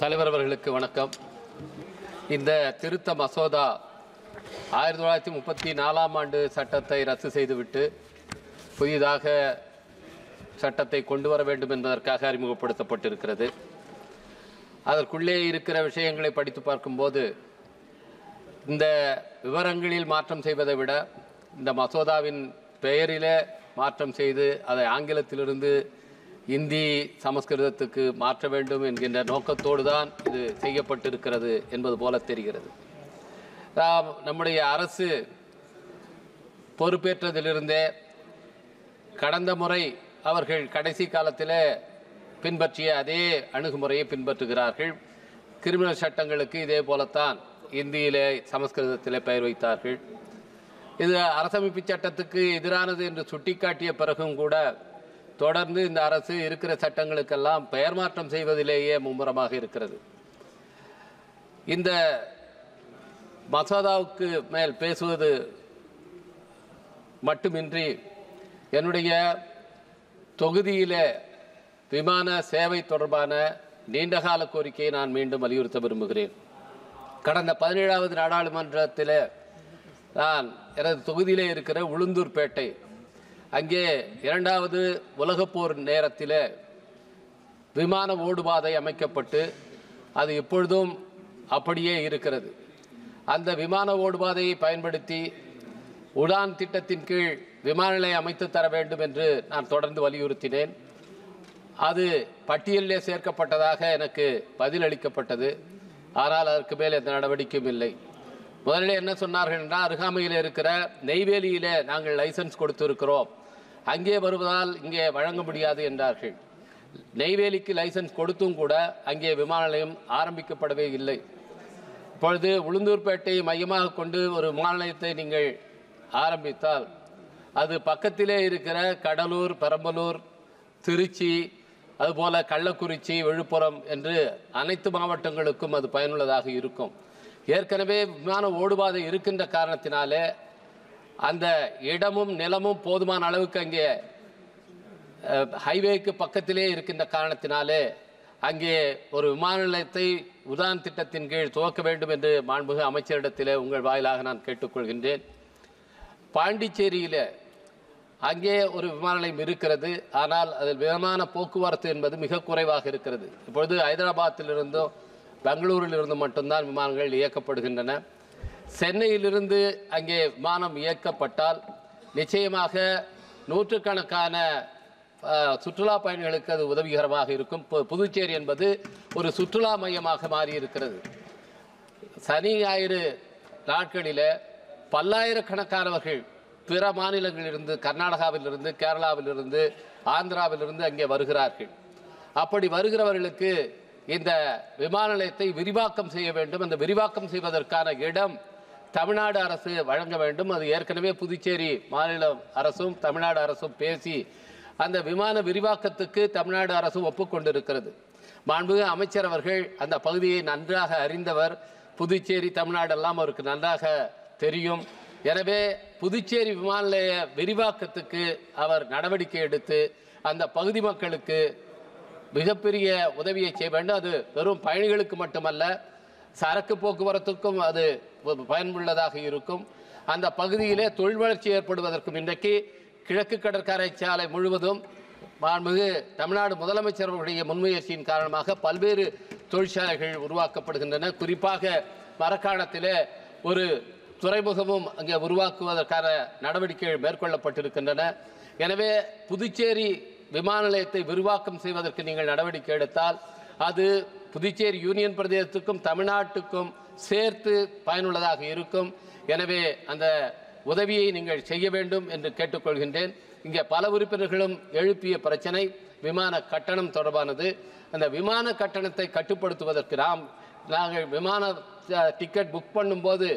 தலைவர் அவர்களுக்கு வணக்கம். இந்த திருத்த மசோதா ஆயிரத்தி தொள்ளாயிரத்தி முப்பத்தி நாலாம் ஆண்டு சட்டத்தை ரத்து செய்துவிட்டு புதிதாக சட்டத்தை கொண்டு வர வேண்டும் என்பதற்காக அறிமுகப்படுத்தப்பட்டிருக்கிறது. அதற்குள்ளே இருக்கிற விஷயங்களை படித்து பார்க்கும்போது இந்த விவரங்களில் மாற்றம் செய்வதை விட இந்த மசோதாவின் பெயரிலே மாற்றம் செய்து அதை ஆங்கிலத்திலிருந்து இந்தி சமஸ்கிருதத்துக்கு மாற்ற வேண்டும் என்கின்ற நோக்கத்தோடு தான் இது செய்யப்பட்டிருக்கிறது என்பது போல தெரிகிறது. நாம் நம்முடைய அரசு பொறுப்பேற்றதிலிருந்தே கடந்த முறை அவர்கள் கடைசி காலத்தில் பின்பற்றிய அதே அணுகுமுறையை பின்பற்றுகிறார்கள். கிரிமினல் சட்டங்களுக்கு இதே போலத்தான் இந்தியிலே சமஸ்கிருதத்திலே பெயர் வைத்தார்கள். இது அரசமைப்பு சட்டத்துக்கு எதிரானது என்று சுட்டிக்காட்டிய பிறகும் கூட தொடர்ந்து இந்த அரசு இருக்கிற சட்டங்களுக்கெல்லாம் பெயர் மாற்றம் செய்வதிலேயே மும்முரமாக இருக்கிறது. இந்த மசோதாவுக்கு மேல் பேசுவது மட்டுமின்றி என்னுடைய தொகுதியிலே விமான சேவை தொடர்பான நீண்டகால கோரிக்கையை நான் மீண்டும் வலியுறுத்த விரும்புகிறேன். கடந்த பதினேழாவது நாடாளுமன்றத்தில் நான் எனது தொகுதியிலே இருக்கிற உளுந்தூர்பேட்டை அங்கே இரண்டாவது உலகப்போர் நேரத்தில் விமான ஓடுபாதை அமைக்கப்பட்டு அது இப்பொழுதும் அப்படியே இருக்கிறது. அந்த விமான ஓடுபாதையை பயன்படுத்தி உடான் திட்டத்தின் கீழ் விமான நிலையம் அமைத்து தர வேண்டும் என்று நான் தொடர்ந்து வலியுறுத்தினேன். அது பட்டியலிலே சேர்க்கப்பட்டதாக எனக்கு பதில் அளிக்கப்பட்டது. ஆனால் அதற்கு மேல் எந்த நடவடிக்கையும் இல்லை. முதலில் என்ன சொன்னார்கள் என்றால் அருகாமையில் இருக்கிற நெய்வேலியிலே நாங்கள் லைசன்ஸ் கொடுத்திருக்கிறோம். அங்கே வருவதால் இங்கே வழங்க முடியாது என்றார்கள். நெய்வேலிக்கு லைசன்ஸ் கொடுத்தும் கூட அங்கே விமான நிலையம் ஆரம்பிக்கப்படவே இல்லை. இப்பொழுது உளுந்தூர்பேட்டையை மையமாக கொண்டு ஒரு விமான நிலையத்தை நீங்கள் ஆரம்பித்தால் அது பக்கத்திலே இருக்கிற கடலூர் பெரம்பலூர் திருச்சி அதுபோல் கள்ளக்குறிச்சி விழுப்புரம் என்று அனைத்து மாவட்டங்களுக்கும் அது பயனுள்ளதாக இருக்கும். ஏற்கனவே விமான ஓடுபாதை இருக்கின்ற காரணத்தினாலே அந்த இடமும் நிலமும் போதுமான அளவுக்கு அங்கே ஹைவேக்கு பக்கத்திலே இருக்கின்ற காரணத்தினாலே அங்கே ஒரு விமான நிலையத்தை உதான் திட்டத்தின் கீழ் துவக்க வேண்டும் என்று மாண்புக அமைச்சரிடத்திலே உங்கள் வாயிலாக நான் கேட்டுக்கொள்கின்றேன். பாண்டிச்சேரியில் அங்கே ஒரு விமான நிலையம் இருக்கிறது. ஆனால் அதில் விமான போக்குவரத்து என்பது மிக குறைவாக இருக்கிறது. இப்பொழுது ஹைதராபாத்திலிருந்தும் பெங்களூரிலிருந்து மட்டும்தான் விமானங்கள் இயக்கப்படுகின்றன. சென்னையிலிருந்து அங்கே விமானம் இயக்கப்பட்டால் நிச்சயமாக நூற்றுக்கணக்கான சுற்றுலா பயணிகளுக்கு அது உதவிகரமாக இருக்கும். பு- புதுச்சேரி என்பது ஒரு சுற்றுலா மையமாக மாறி இருக்கிறது சனி ஞாயிறு நாட்களில் பல்லாயிரக்கணக்கானவர்கள் பிற மாநிலங்களிலிருந்து கர்நாடகாவிலிருந்து கேரளாவிலிருந்து ஆந்திராவிலிருந்து அங்கே வருகிறார்கள். அப்படி வருகிறவர்களுக்கு இந்த விமான நிலையத்தை விரிவாக்கம் செய்ய வேண்டும். அந்த விரிவாக்கம் செய்வதற்கான இடம் தமிழ்நாடு அரசு வழங்க வேண்டும். அது ஏற்கனவே புதுச்சேரி மாநில அரசும் தமிழ்நாடு அரசும் பேசி அந்த விமான விரிவாக்கத்துக்கு தமிழ்நாடு அரசு ஒப்புக்கொண்டிருக்கிறது. மாண்புமிகு அமைச்சர் அவர்கள் அந்த பகுதியை நன்றாக அறிந்தவர். புதுச்சேரி தமிழ்நாடு எல்லாம் அவருக்கு நன்றாக தெரியும். எனவே புதுச்சேரி விமான நிலைய விரிவாக்கத்துக்கு அவர் நடவடிக்கை எடுத்து அந்த பகுதி மக்களுக்கு மிகப்பெரிய உதவியை செய்ய வேண்டும். அது வெறும் பயணிகளுக்கு மட்டுமல்ல சரக்கு போக்குவரத்துக்கும் அது பயனுள்ளதாக இருக்கும். அந்த பகுதியிலே தொழில் வளர்ச்சி ஏற்படுவதற்கும் இன்றைக்கு கிழக்கு கடற்கரை சாலை முழுவதும் மாண்புமிகு தமிழ்நாடு முதலமைச்சர் அவர்களுடைய முன்முயற்சியின் காரணமாக பல்வேறு தொழிற்சாலைகள் உருவாக்கப்படுகின்றன. குறிப்பாக மரக்காணத்திலே ஒரு துறைமுகமும் அங்கே உருவாக்குவதற்கான நடவடிக்கைகள் மேற்கொள்ளப்பட்டிருக்கின்றன. எனவே புதுச்சேரி விமான நிலையத்தை விரிவாக்கம் செய்வதற்கு நீங்கள் நடவடிக்கை எடுத்தால் அது புதுச்சேரி யூனியன் பிரதேசத்துக்கும் தமிழ்நாட்டுக்கும் சேர்த்து பயனுள்ளதாக இருக்கும். எனவே அந்த உதவியை நீங்கள் செய்ய வேண்டும் என்று கேட்டுக்கொள்கின்றேன். இங்கே பல உறுப்பினர்களும் எழுப்பிய பிரச்சனை விமான கட்டணம் தொடர்பானது. அந்த விமான கட்டணத்தை கட்டுப்படுத்துவதற்கு நாம் நாங்கள் விமான டிக்கெட் புக் பண்ணும்போது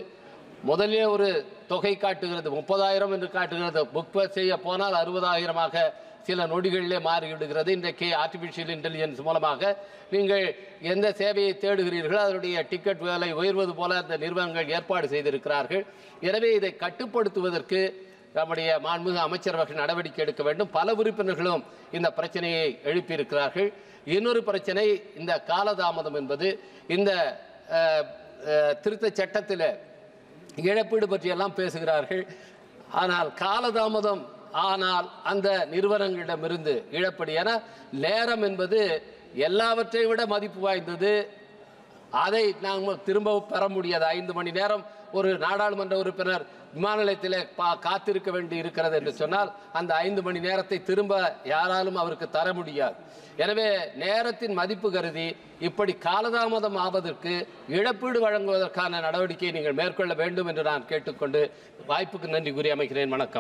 முதலே ஒரு தொகை காட்டுகிறது முப்பதாயிரம் என்று காட்டுகிறது. புக் செய்ய போனால் அறுபதாயிரமாக சில நொடிகளிலே மாறிவிடுகிறது. இன்றைக்கு ஆர்டிஃபிஷியல் இன்டெலிஜென்ஸ் மூலமாக நீங்கள் எந்த சேவையை தேடுகிறீர்களோ அதனுடைய டிக்கெட் விலை உயர்வது போல அந்த நிறுவனங்கள் ஏற்பாடு செய்திருக்கிறார்கள். எனவே இதை கட்டுப்படுத்துவதற்கு நம்முடைய மாண்புமிகு அமைச்சரவர்கள் நடவடிக்கை எடுக்க வேண்டும். பல உறுப்பினர்களும் இந்த பிரச்சனையை எழுப்பியிருக்கிறார்கள். இன்னொரு பிரச்சனை இந்த காலதாமதம் என்பது இந்த திருத்த திருத்தச் சட்டத்தில் இழப்பீடு பற்றியெல்லாம் பேசுகிறார்கள். ஆனால் காலதாமதம் ஆனால் அந்த நிறுவனங்களிடமிருந்து இழப்பீடு. என நேரம் என்பது எல்லாவற்றை விட மதிப்பு வாய்ந்தது. அதை நாம் திரும்ப பெற முடியாது. ஐந்து மணி நேரம் ஒரு நாடாளுமன்ற உறுப்பினர் விமான நிலையத்தில் பா காத்திருக்க வேண்டி இருக்கிறது என்று சொன்னால் அந்த ஐந்து மணி நேரத்தை திரும்ப யாராலும் அவருக்கு தர முடியாது. எனவே நேரத்தின் மதிப்பு கருதி இப்படி காலதாமதம் ஆவதற்கு இழப்பீடு வழங்குவதற்கான நடவடிக்கையை நீங்கள் மேற்கொள்ள வேண்டும் என்று நான் கேட்டுக்கொண்டு வாய்ப்புக்கு நன்றி கூறி அமைகிறேன். வணக்கம்.